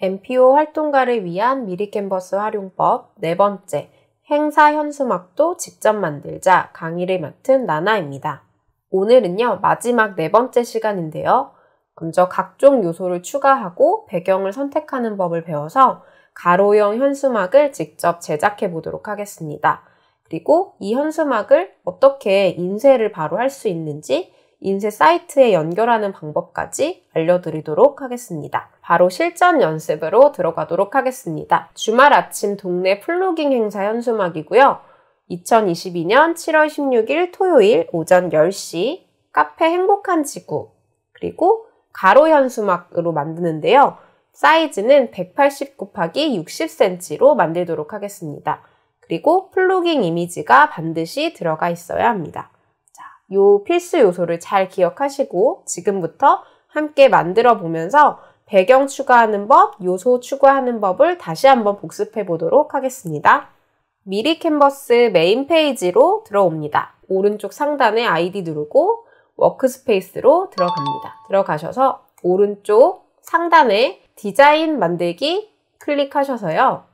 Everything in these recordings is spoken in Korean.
MPO 활동가를 위한 미리 캔버스 활용법 네 번째, 행사 현수막도 직접 만들자 강의를 맡은 나나입니다. 오늘은요, 마지막 네 번째 시간인데요. 먼저 각종 요소를 추가하고 배경을 선택하는 법을 배워서 가로형 현수막을 직접 제작해 보도록 하겠습니다. 그리고 이 현수막을 어떻게 인쇄를 바로 할 수 있는지 인쇄 사이트에 연결하는 방법까지 알려드리도록 하겠습니다. 바로 실전 연습으로 들어가도록 하겠습니다. 주말 아침 동네 플로깅 행사 현수막이고요. 2022년 7월 16일 토요일 오전 10시 카페 행복한 지구 그리고 가로 현수막으로 만드는데요. 사이즈는 180 곱하기 60cm로 만들도록 하겠습니다. 그리고 플로깅 이미지가 반드시 들어가 있어야 합니다. 자, 요 필수 요소를 잘 기억하시고 지금부터 함께 만들어 보면서 배경 추가하는 법, 요소 추가하는 법을 다시 한번 복습해 보도록 하겠습니다. 미리 캔버스 메인 페이지로 들어옵니다. 오른쪽 상단에 아이디 누르고 workspace로 들어갑니다. 들어가셔서 오른쪽 상단에 디자인 만들기 클릭하셔서요.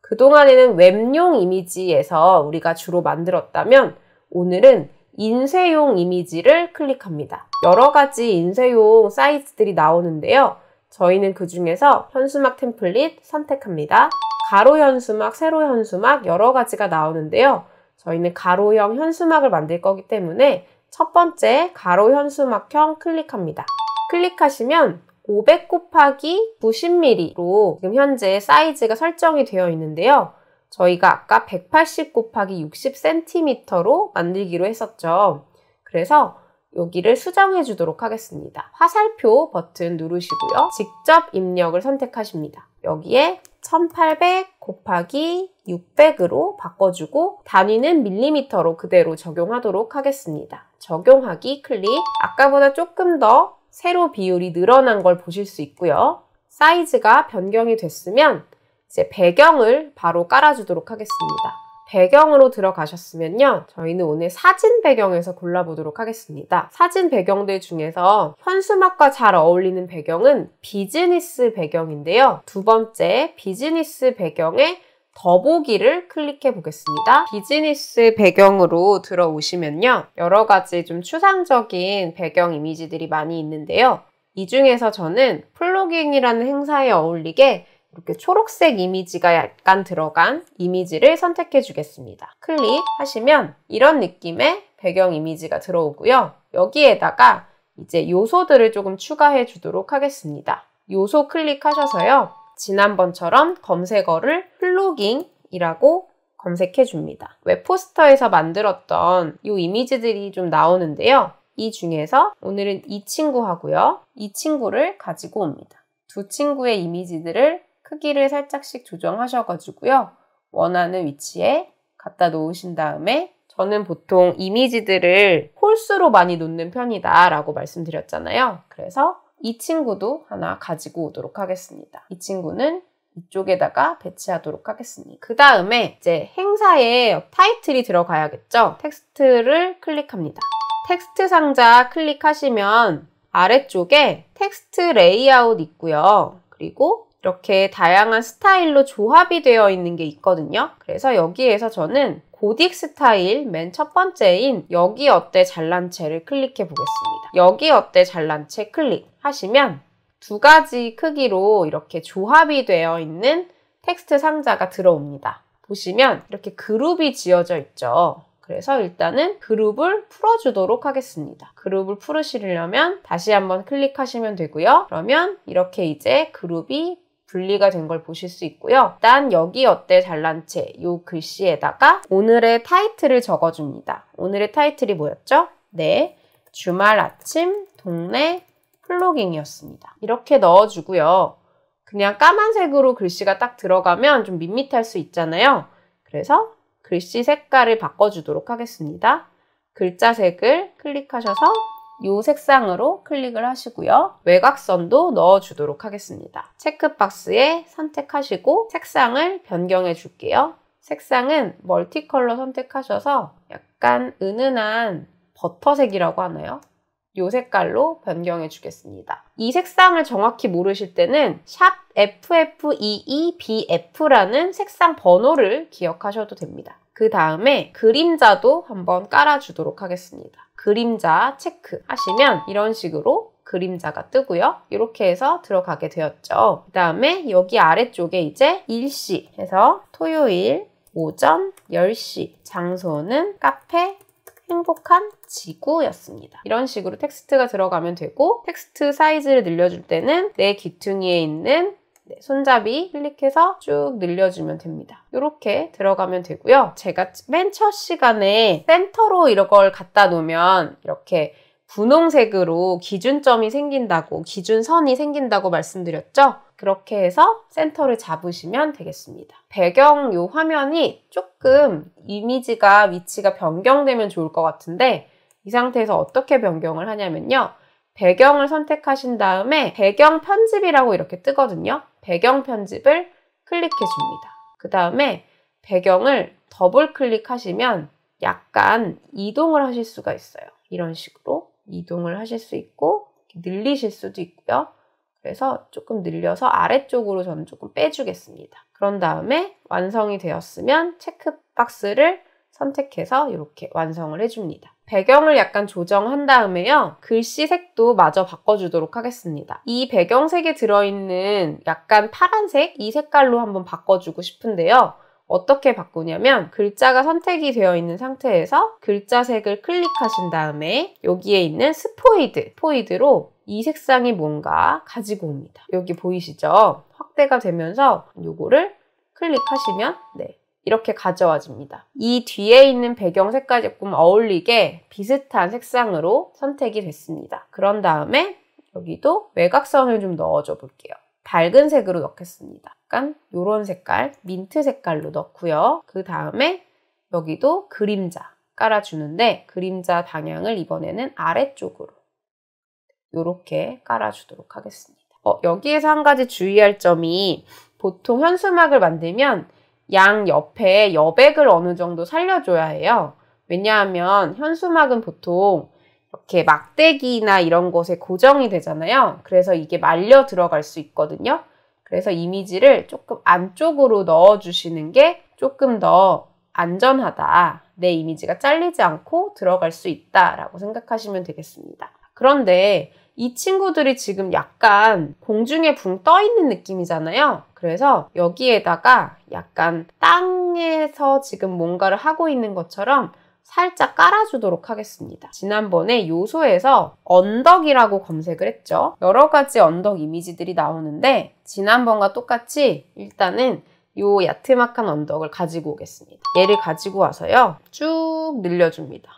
그동안에는 웹용 이미지에서 우리가 주로 만들었다면 오늘은 인쇄용 이미지를 클릭합니다. 여러 가지 인쇄용 사이즈들이 나오는데요. 저희는 그 중에서 현수막 템플릿 선택합니다. 가로 현수막, 세로 현수막 여러 가지가 나오는데요. 저희는 가로형 현수막을 만들 거기 때문에 첫 번째 가로 현수막형 클릭합니다. 클릭하시면 500 곱하기 90mm로 지금 현재 사이즈가 설정이 되어 있는데요. 저희가 아까 180 곱하기 60cm로 만들기로 했었죠. 그래서 여기를 수정해 주도록 하겠습니다. 화살표 버튼 누르시고요. 직접 입력을 선택하십니다. 여기에 1800 곱하기 600으로 바꿔주고 단위는 밀리미터로 그대로 적용하도록 하겠습니다. 적용하기 클릭. 아까보다 조금 더 세로 비율이 늘어난 걸 보실 수 있고요. 사이즈가 변경이 됐으면 이제 배경을 바로 깔아주도록 하겠습니다. 배경으로 들어가셨으면요. 저희는 오늘 사진 배경에서 골라보도록 하겠습니다. 사진 배경들 중에서 현수막과 잘 어울리는 배경은 비즈니스 배경인데요. 두 번째 비즈니스 배경에 더보기를 클릭해 보겠습니다. 비즈니스 배경으로 들어오시면요. 여러 가지 좀 추상적인 배경 이미지들이 많이 있는데요. 이 중에서 저는 플로깅이라는 행사에 어울리게 이렇게 초록색 이미지가 약간 들어간 이미지를 선택해 주겠습니다. 클릭하시면 이런 느낌의 배경 이미지가 들어오고요. 여기에다가 이제 요소들을 조금 추가해 주도록 하겠습니다. 요소 클릭하셔서요. 지난번처럼 검색어를 플로깅이라고 검색해 줍니다. 웹포스터에서 만들었던 이 이미지들이 좀 나오는데요. 이 중에서 오늘은 이 친구하고요. 이 친구를 가지고 옵니다. 두 친구의 이미지들을 크기를 살짝씩 조정하셔가지고요. 원하는 위치에 갖다 놓으신 다음에 저는 보통 이미지들을 홀수로 많이 놓는 편이다 라고 말씀드렸잖아요. 그래서 이 친구도 하나 가지고 오도록 하겠습니다. 이 친구는 이쪽에다가 배치하도록 하겠습니다. 그 다음에 이제 행사에 타이틀이 들어가야겠죠? 텍스트를 클릭합니다. 텍스트 상자 클릭하시면 아래쪽에 텍스트 레이아웃 있고요. 그리고 이렇게 다양한 스타일로 조합이 되어 있는 게 있거든요. 그래서 여기에서 저는 고딕 스타일 맨 첫 번째인 여기 어때 잘난체를 클릭해 보겠습니다. 여기 어때 잘난 채 클릭하시면 두 가지 크기로 이렇게 조합이 되어 있는 텍스트 상자가 들어옵니다. 보시면 이렇게 그룹이 지어져 있죠. 그래서 일단은 그룹을 풀어주도록 하겠습니다. 그룹을 풀으시려면 다시 한번 클릭하시면 되고요. 그러면 이렇게 이제 그룹이 분리가 된 걸 보실 수 있고요. 일단 여기 어때 잘난 채이 글씨에다가 오늘의 타이틀을 적어줍니다. 오늘의 타이틀이 뭐였죠? 네, 주말 아침 동네 플로깅이었습니다. 이렇게 넣어주고요. 그냥 까만색으로 글씨가 딱 들어가면 좀 밋밋할 수 있잖아요. 그래서 글씨 색깔을 바꿔주도록 하겠습니다. 글자 색을 클릭하셔서 이 색상으로 클릭을 하시고요. 외곽선도 넣어주도록 하겠습니다. 체크박스에 선택하시고 색상을 변경해 줄게요. 색상은 멀티컬러 선택하셔서 약간 은은한 버터색이라고 하나요? 요 색깔로 변경해 주겠습니다. 이 색상을 정확히 모르실 때는 샵 FF22BF라는 색상 번호를 기억하셔도 됩니다. 그 다음에 그림자도 한번 깔아주도록 하겠습니다. 그림자 체크 하시면 이런 식으로 그림자가 뜨고요. 이렇게 해서 들어가게 되었죠. 그 다음에 여기 아래쪽에 이제 일시 해서 토요일 오전 10시 장소는 카페 행복한 지구였습니다. 이런 식으로 텍스트가 들어가면 되고 텍스트 사이즈를 늘려줄 때는 네 귀퉁이에 있는 네, 손잡이 클릭해서 쭉 늘려주면 됩니다. 이렇게 들어가면 되고요. 제가 맨 첫 시간에 센터로 이런 걸 갖다 놓으면 이렇게 분홍색으로 기준점이 생긴다고, 기준선이 생긴다고 말씀드렸죠? 그렇게 해서 센터를 잡으시면 되겠습니다. 배경 요 화면이 조금 이미지가 위치가 변경되면 좋을 것 같은데 이 상태에서 어떻게 변경을 하냐면요. 배경을 선택하신 다음에 배경 편집이라고 이렇게 뜨거든요. 배경 편집을 클릭해 줍니다. 그 다음에 배경을 더블 클릭하시면 약간 이동을 하실 수가 있어요. 이런 식으로 이동을 하실 수 있고 늘리실 수도 있고요. 그래서 조금 늘려서 아래쪽으로 저는 조금 빼주겠습니다. 그런 다음에 완성이 되었으면 체크박스를 선택해서 이렇게 완성을 해줍니다. 배경을 약간 조정한 다음에요. 글씨 색도 마저 바꿔주도록 하겠습니다. 이 배경색에 들어있는 약간 파란색 이 색깔로 한번 바꿔주고 싶은데요. 어떻게 바꾸냐면 글자가 선택이 되어 있는 상태에서 글자 색을 클릭하신 다음에 여기에 있는 스포이드, 스포이드로 이 색상이 뭔가 가지고 옵니다. 여기 보이시죠? 확대가 되면서 요거를 클릭하시면 네, 이렇게 가져와 줍니다. 이 뒤에 있는 배경 색깔 조금 어울리게 비슷한 색상으로 선택이 됐습니다. 그런 다음에 여기도 외곽선을 좀 넣어줘 볼게요. 밝은 색으로 넣겠습니다. 약간 이런 색깔, 민트 색깔로 넣고요. 그 다음에 여기도 그림자 깔아주는데 그림자 방향을 이번에는 아래쪽으로 이렇게 깔아주도록 하겠습니다. 어, 여기에서 한 가지 주의할 점이 보통 현수막을 만들면 양 옆에 여백을 어느 정도 살려줘야 해요. 왜냐하면 현수막은 보통 이렇게 막대기나 이런 곳에 고정이 되잖아요. 그래서 이게 말려 들어갈 수 있거든요. 그래서 이미지를 조금 안쪽으로 넣어주시는 게 조금 더 안전하다. 내 이미지가 잘리지 않고 들어갈 수 있다라고 생각하시면 되겠습니다. 그런데 이 친구들이 지금 약간 공중에 붕 떠 있는 느낌이잖아요. 그래서 여기에다가 약간 땅에서 지금 뭔가를 하고 있는 것처럼 살짝 깔아주도록 하겠습니다. 지난번에 요소에서 언덕이라고 검색을 했죠. 여러 가지 언덕 이미지들이 나오는데 지난번과 똑같이 일단은 요 야트막한 언덕을 가지고 오겠습니다. 얘를 가지고 와서요. 쭉 늘려줍니다.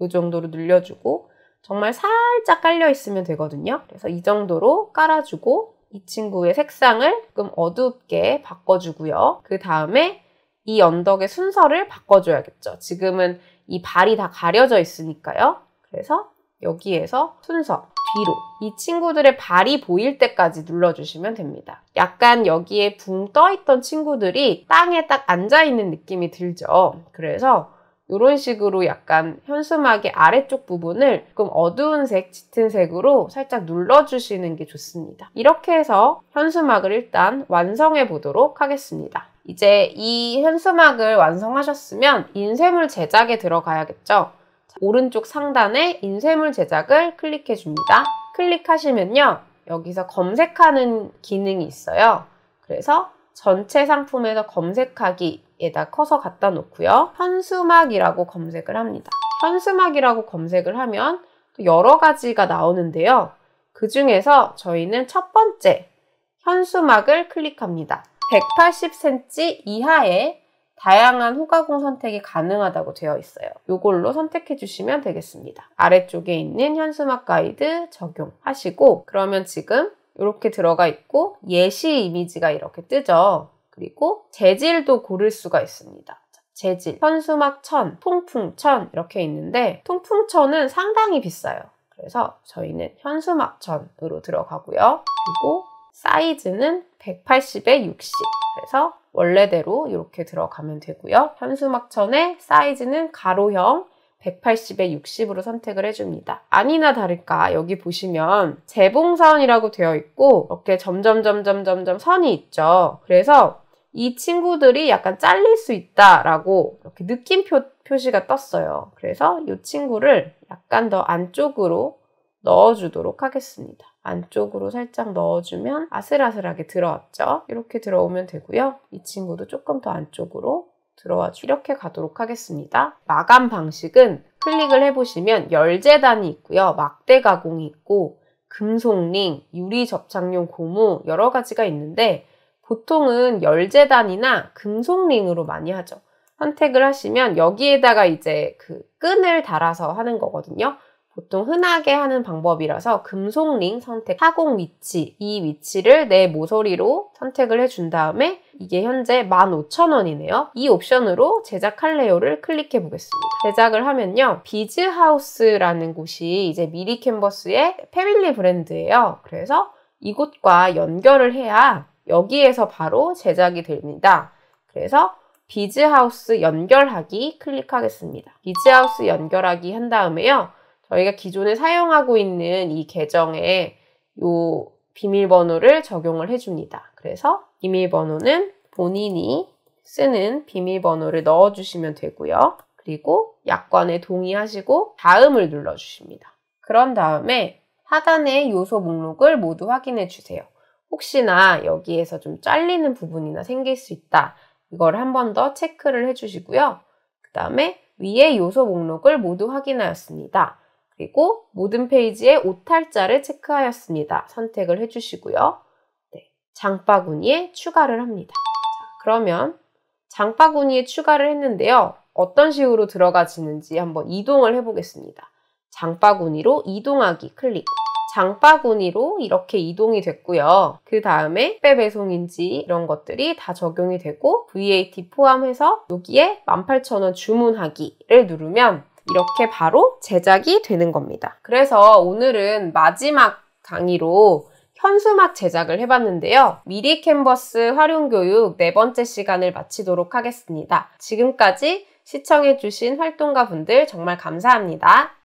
이 정도로 늘려주고 정말 살짝 깔려 있으면 되거든요. 그래서 이 정도로 깔아주고 이 친구의 색상을 조금 어둡게 바꿔주고요. 그 다음에 이 언덕의 순서를 바꿔줘야겠죠. 지금은 이 발이 다 가려져 있으니까요. 그래서 여기에서 순서 뒤로 이 친구들의 발이 보일 때까지 눌러주시면 됩니다. 약간 여기에 붕 떠있던 친구들이 땅에 딱 앉아있는 느낌이 들죠. 그래서 이런 식으로 약간 현수막의 아래쪽 부분을 조금 어두운 색, 짙은 색으로 살짝 눌러주시는 게 좋습니다. 이렇게 해서 현수막을 일단 완성해 보도록 하겠습니다. 이제 이 현수막을 완성하셨으면 인쇄물 제작에 들어가야겠죠. 오른쪽 상단에 인쇄물 제작을 클릭해 줍니다. 클릭하시면요. 여기서 검색하는 기능이 있어요. 그래서 전체 상품에서 검색하기 에다 커서 갖다 놓고요. 현수막이라고 검색을 합니다. 현수막이라고 검색을 하면 여러 가지가 나오는데요. 그 중에서 저희는 첫 번째 현수막을 클릭합니다. 180cm 이하의 다양한 후가공 선택이 가능하다고 되어 있어요. 이걸로 선택해 주시면 되겠습니다. 아래쪽에 있는 현수막 가이드 적용하시고 그러면 지금 이렇게 들어가 있고 예시 이미지가 이렇게 뜨죠. 그리고 재질도 고를 수가 있습니다. 재질, 현수막 천, 통풍 천 이렇게 있는데 통풍천은 상당히 비싸요. 그래서 저희는 현수막 천으로 들어가고요. 그리고 사이즈는 180에 60. 그래서 원래대로 이렇게 들어가면 되고요. 현수막 천의 사이즈는 가로형 180에 60으로 선택을 해줍니다. 아니나 다를까 여기 보시면 재봉선이라고 되어 있고 이렇게 점점점점점점 선이 있죠. 그래서 이 친구들이 약간 잘릴 수 있다라고 이렇게 느낌표 표시가 떴어요. 그래서 이 친구를 약간 더 안쪽으로 넣어주도록 하겠습니다. 안쪽으로 살짝 넣어주면 아슬아슬하게 들어왔죠? 이렇게 들어오면 되고요. 이 친구도 조금 더 안쪽으로 들어와 주 이렇게 가도록 하겠습니다. 마감 방식은 클릭을 해보시면 열재단이 있고요. 막대 가공이 있고 금속링, 유리 접착용 고무 여러 가지가 있는데 보통은 열재단이나 금속링으로 많이 하죠. 선택을 하시면 여기에다가 이제 그 끈을 달아서 하는 거거든요. 보통 흔하게 하는 방법이라서 금속링 선택, 하공 위치, 이 위치를 내 모서리로 선택을 해준 다음에 이게 현재 15,000원이네요. 이 옵션으로 제작 할래요를 클릭해 보겠습니다. 제작을 하면요. 비즈하우스라는 곳이 이제 미리 캔버스의 패밀리 브랜드예요. 그래서 이곳과 연결을 해야 여기에서 바로 제작이 됩니다. 그래서 비즈하우스 연결하기 클릭하겠습니다. 비즈하우스 연결하기 한 다음에요. 저희가 기존에 사용하고 있는 이 계정에 이 비밀번호를 적용을 해줍니다. 그래서 비밀번호는 본인이 쓰는 비밀번호를 넣어주시면 되고요. 그리고 약관에 동의하시고 다음을 눌러주십니다. 그런 다음에 하단의 요소 목록을 모두 확인해 주세요. 혹시나 여기에서 좀 잘리는 부분이나 생길 수 있다. 이걸 한 번 더 체크를 해주시고요. 그 다음에 위의 요소 목록을 모두 확인하였습니다. 그리고 모든 페이지에 오탈자를 체크하였습니다. 선택을 해주시고요. 네, 장바구니에 추가를 합니다. 자, 그러면 장바구니에 추가를 했는데요. 어떤 식으로 들어가지는지 한번 이동을 해보겠습니다. 장바구니로 이동하기 클릭. 장바구니로 이렇게 이동이 됐고요. 그 다음에 택배 배송인지 이런 것들이 다 적용이 되고 VAT 포함해서 여기에 18,000원 주문하기를 누르면 이렇게 바로 제작이 되는 겁니다. 그래서 오늘은 마지막 강의로 현수막 제작을 해봤는데요. 미리 캔버스 활용 교육 네 번째 시간을 마치도록 하겠습니다. 지금까지 시청해주신 활동가 분들 정말 감사합니다.